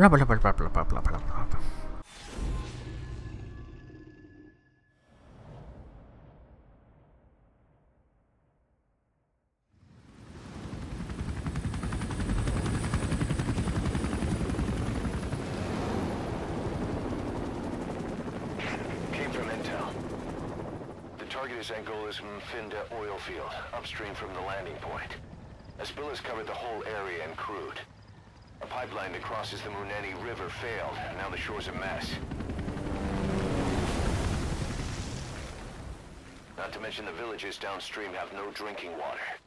Blah, blah, blah, blah, blah, blah, blah, blah, blah. Target oil field, upstream from the landing point. A spill has covered the whole area and crude. A pipeline that crosses the Muneni River failed, and now the shore's a mess. Not to mention the villages downstream have no drinking water.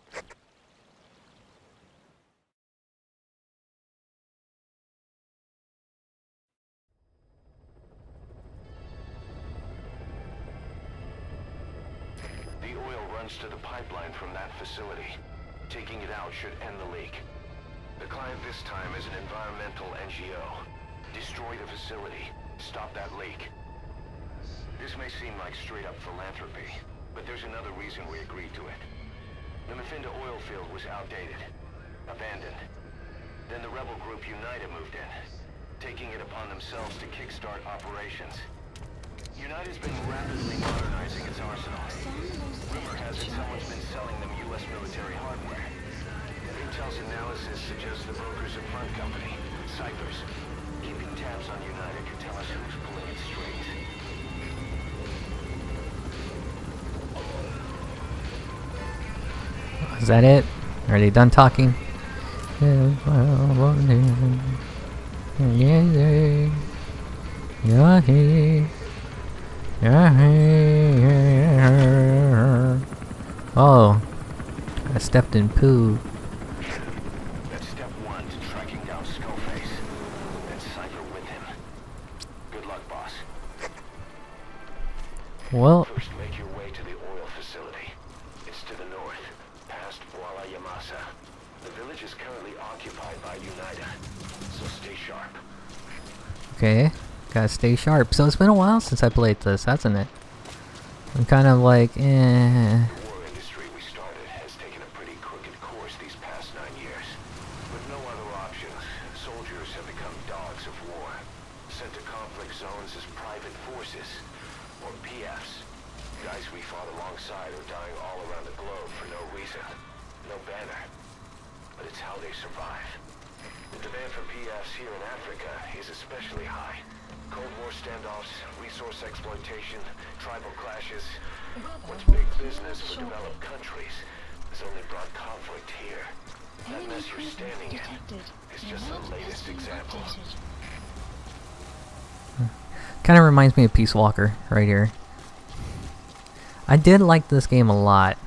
Facility. Stop that leak. This may seem like straight-up philanthropy, but there's another reason we agreed to it. The Mfinda oil field was outdated, abandoned. Then the rebel group Unita moved in, taking it upon themselves to kickstart operations. Unita's been rapidly modernizing its arsenal. Rumor has it someone's been selling them U.S. military hardware. Intel's analysis suggests the broker's a front company, Cyphers. Tabs on Unita could tell us who's its strings. Is that it? Are they done talking? Oh, I stepped in poo. Well, First, make your way to the oil facility. It's to the north, past Bwala ya Masa. The village is currently occupied by Unita, so stay sharp. okay, gotta stay sharp. So it's been a while since I played this, hasn't it? I'm kind of like, eh. The war industry we started has taken a pretty crooked course these past nine years. With no other options, soldiers have become dogs of war, sent to conflict zones as private forces, or PFs. Guys we fought alongside are dying all around the globe for no reason. No banner. But it's how they survive. The demand for PFs here in Africa is especially high. Cold War standoffs, resource exploitation, tribal clashes. What's big business for developed countries has only brought conflict here. That mess you're standing in is just the latest example. Kind of reminds me of Peace Walker right here. I did like this game a lot.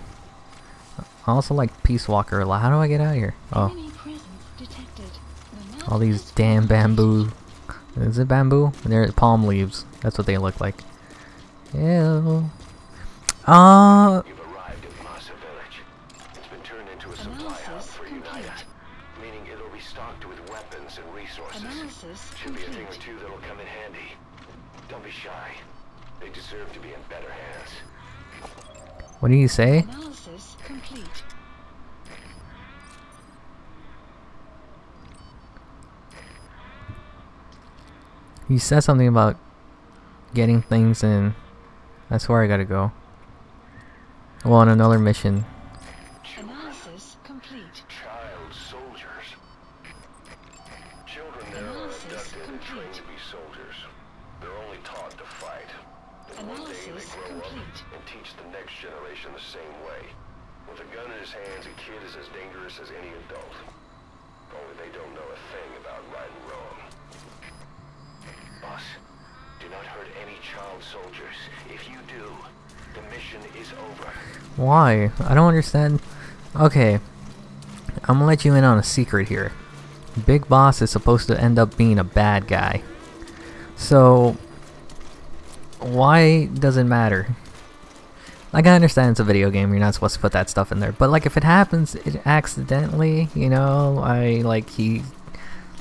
I also like Peace Walker a lot. How do I get out of here? Oh, Enemy presence detected. all these damn bamboo. Is it bamboo? They're palm leaves. That's what they look like. Ew. Uh, You've arrived at Masa Village. It's been turned into a supply hub Analysis for complete. Unita, meaning it'll be stocked with weapons and resources. Analysis Should be a thing or complete. two that'll come in handy. Don't be shy. They deserve to be in better hands. What do you say? Analysis complete. He said something about getting things in. That's where I gotta go. Well, on another mission. Analysis complete. Child soldiers. Children there are Analysis abducted and trained complete. to be soldiers. They're only taught to fight. But one day they Analysis grow up complete. and teach the next generation the same way. With a gun in his hands, a kid is as dangerous as any adult. Only they don't know a thing about right and wrong. Boss, do not hurt any child soldiers. If you do, the mission is over. Why? I don't understand. Okay. I'm gonna let you in on a secret here. Big Boss is supposed to end up being a bad guy. So, why does it matter? Like, I understand it's a video game, you're not supposed to put that stuff in there. But, like, if it happens it accidentally, you know, I, like, he,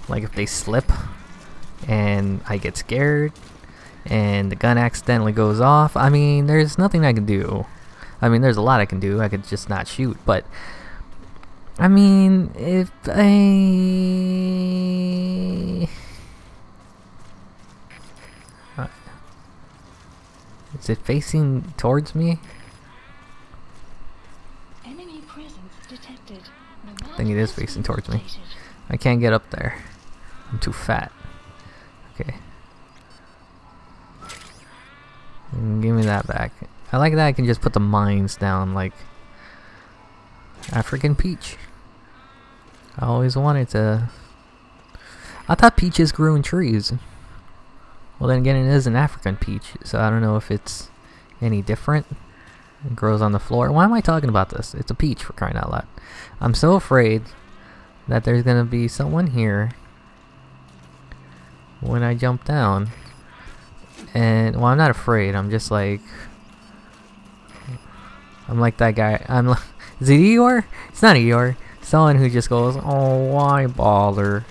like, if they slip and I get scared and the gun accidentally goes off, I mean, there's nothing I can do. I mean, there's a lot I can do. I could just not shoot, but I mean, if I Is it facing towards me? Enemy presence detected. I think it is facing towards me. I can't get up there. I'm too fat. Okay. Give me that back. I like that I can just put the mines down like African peach. I always wanted to. I thought peaches grew in trees. Well, then again, it is an African peach, so I don't know if it's any different. It grows on the floor. Why am I talking about this? It's a peach for crying out loud. I'm so afraid that there's gonna be someone here when I jump down. And well, I'm not afraid. I'm just like I'm like that guy. I'm like, is it Eeyore? It's not Eeyore. Someone who just goes, "Oh, why bother?"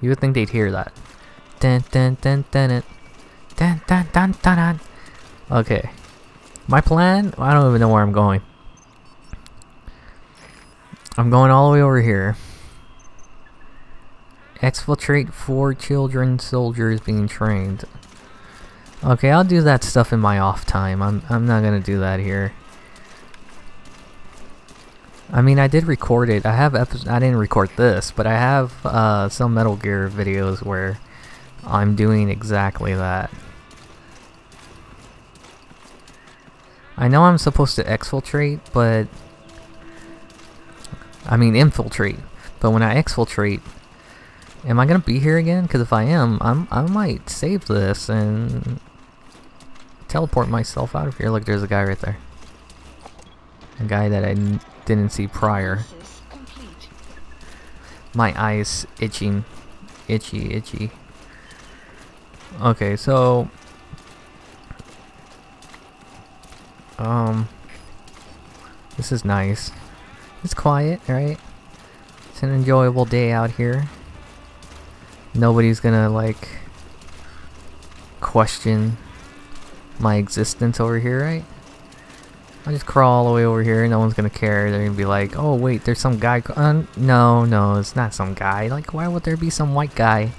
You would think they'd hear that. Dun dun dun dun it. Dun dun dun dun dun. Okay. My plan? I don't even know where I'm going. I'm going all the way over here. Exfiltrate four children soldiers being trained. Okay, I'll do that stuff in my off time. I'm I'm not gonna do that here. I mean, I did record it. I have episodes. I didn't record this, but I have uh, some Metal Gear videos where I'm doing exactly that. I know I'm supposed to exfiltrate, but I mean infiltrate. But when I exfiltrate, am I gonna be here again? Because if I am, I'm I might save this and teleport myself out of here. Look, there's a guy right there. A guy that I didn't see prior. My eyes itching. Itchy, itchy. Okay, so... Um... This is nice. It's quiet, right? It's an enjoyable day out here. Nobody's gonna, like... Question my existence over here, right? I'll just crawl all the way over here. No one's gonna care. They're gonna be like, "Oh wait, there's some guy." Uh, no, no, it's not some guy. Like, why would there be some white guy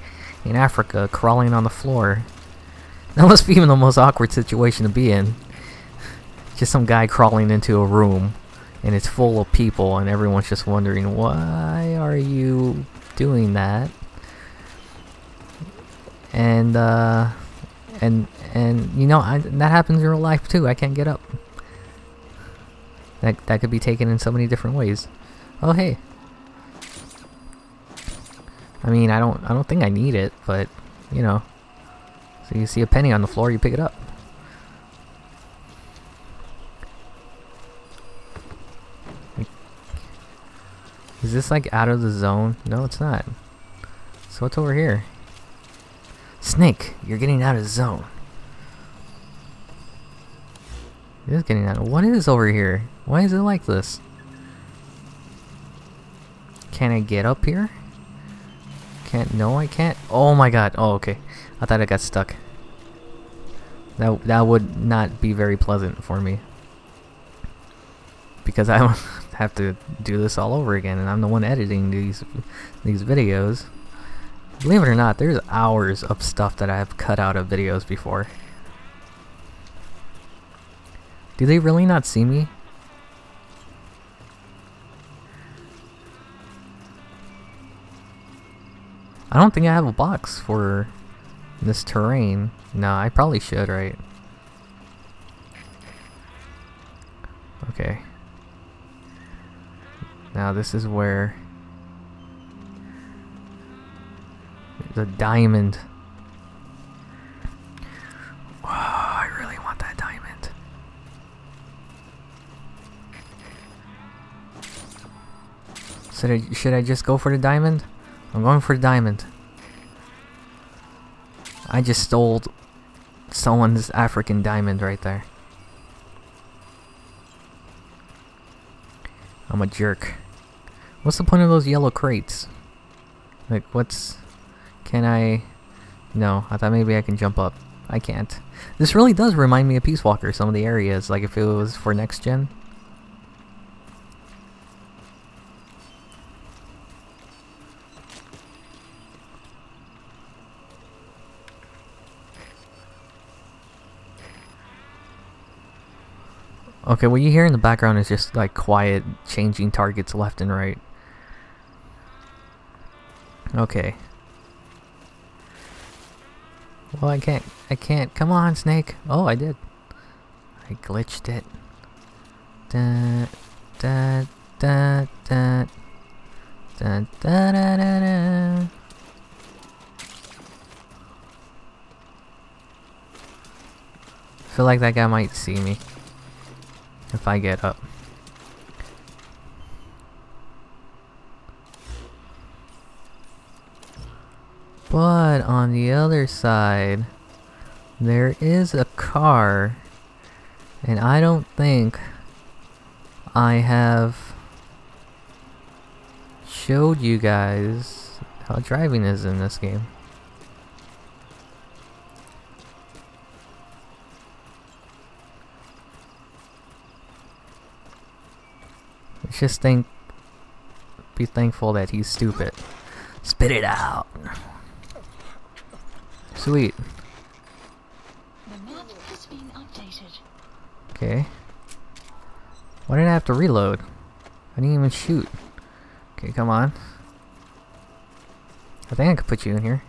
in Africa crawling on the floor? That must be even the most awkward situation to be in. Just some guy crawling into a room, and it's full of people, and everyone's just wondering, "Why are you doing that?" And uh, and and you know I, that happens in real life too. I can't get up. That that could be taken in so many different ways. Oh hey. I mean, I don't I don't think I need it, but you know. So you see a penny on the floor, you pick it up. Is this like out of the zone? No, it's not. So what's over here? Snake, you're getting out of zone. It is getting out. What is over here? Why is it like this? Can I get up here? Can't. No, I can't. Oh my god. Oh, okay. I thought I got stuck. That that would not be very pleasant for me because I have to do this all over again, and I'm the one editing these these videos. Believe it or not, there's hours of stuff that I have cut out of videos before. Do they really not see me? I don't think I have a box for this terrain. No, I probably should, right? Okay. Now this is where the diamond. Should I, should I just go for the diamond? I'm going for the diamond. I just stole someone's African diamond right there. I'm a jerk. What's the point of those yellow crates? Like, what's... Can I... No, I thought maybe I can jump up. I can't. This really does remind me of Peace Walker, some of the areas, like if it was for next gen. Okay, what you hear in the background is just like quiet changing targets left and right. Okay. Well, I can't. I can't. Come on, snake. Oh, I did. I glitched it. Da da da da da da da da. da. I feel like that guy might see me if I get up. But on the other side, there is a car, and I don't think I have showed you guys how driving is in this game. Just think, be thankful that he's stupid. Spit it out. Sweet. The map has been updated. Okay. Why did I have to reload? I didn't even shoot. Okay, come on. I think I could put you in here.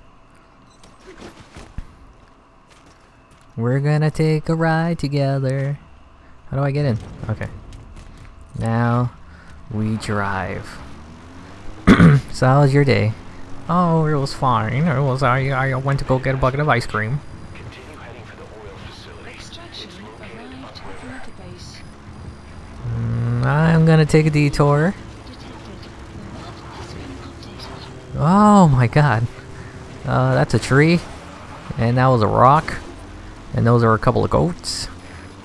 We're gonna take a ride together. How do I get in? Okay. Now we drive. so how was your day? Oh, it was fine. It was I I went to go get a bucket of ice cream. Continue heading for the oil facility. Extraction arrived at the base. Mm, I'm gonna take a detour. Detected. The map has been updated. Oh my god. Uh, that's a tree. And that was a rock. And those are a couple of goats. The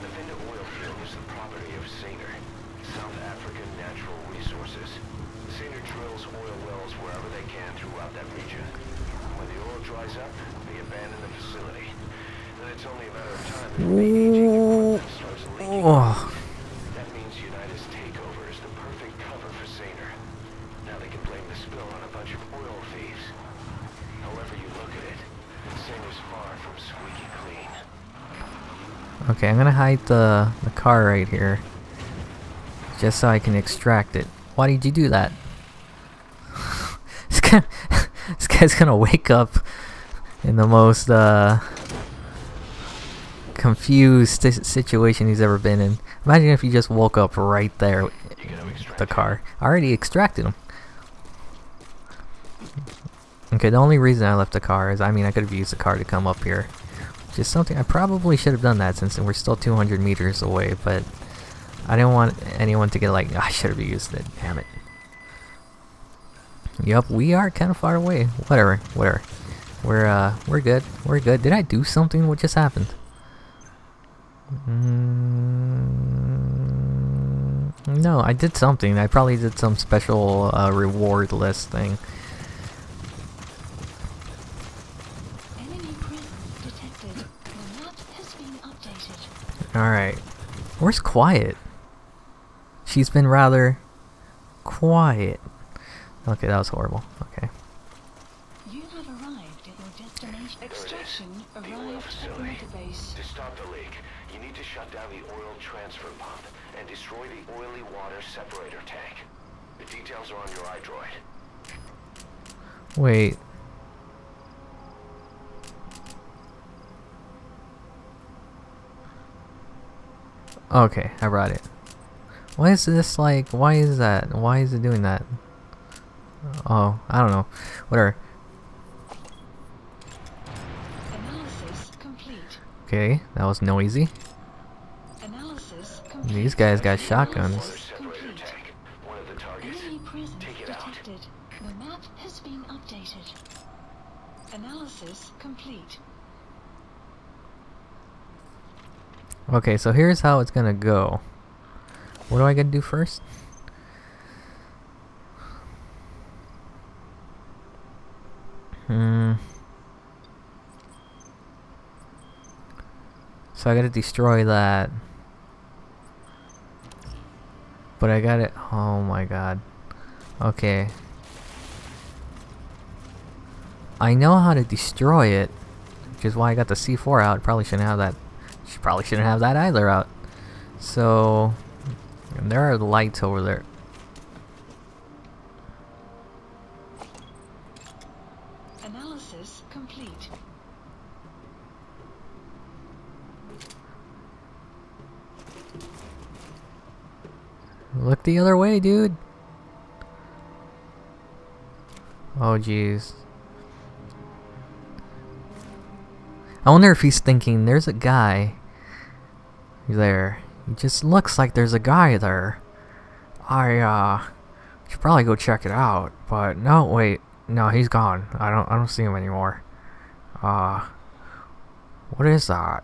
Mfinda oil field is the property of Saner, South African Natural Resources. Saner drills oil wells wherever they can throughout that region. When dries up, they abandon the facility. Then it's only a matter of time before the starts leaking. Oh, That means Unita's takeover is the perfect cover for Saner. Now they can blame the spill on a bunch of oil thieves. However you look at it, Saner's far from squeaky clean. okay, I'm gonna hide the, the car right here. Just so I can extract it. Why did you do that? this, guy, this guy's gonna wake up in the most uh, confused situation he's ever been in. Imagine if he just woke up right there You the car. I already extracted him. Okay, the only reason I left the car is, I mean, I could have used the car to come up here. Which is something, I probably should have done that since we're still 200 meters away, but I didn't want anyone to get like, "Ah, I should have used it, damn it. Yup, we are kind of far away. Whatever, whatever. We're, uh, we're good. We're good. Did I do something? What just happened? Mm, no, I did something. I probably did some special uh, reward list thing. Enemy presence detected. The map has been updated. Alright. Where's Quiet? She's been rather quiet. Okay, that was horrible. Okay. You have arrived at your destination. There it is. Extraction The oil arrived at facility. the base. To stop the leak, you need to shut down the oil transfer pump and destroy the oily water separator tank. The details are on your iDroid. Wait. Okay, I brought it. Why is this like, why is that? Why is it doing that? Oh, I don't know. Whatever. Okay, that was noisy. These guys got shotguns. Analysis complete. Okay, so here's how it's gonna go. What do I gotta do first? Hmm. So I gotta destroy that. But I got it. Oh my god. Okay. I know how to destroy it, which is why I got the C4 out. Probably shouldn't have that. She probably shouldn't have that either out. So, there are lights over there. Analysis complete. Look the other way, dude. Oh, jeez. I wonder if he's thinking there's a guy there. He just looks like there's a guy there. I, uh, should probably go check it out. But no, wait. No, he's gone. I don't, I don't see him anymore. Uh, what is that?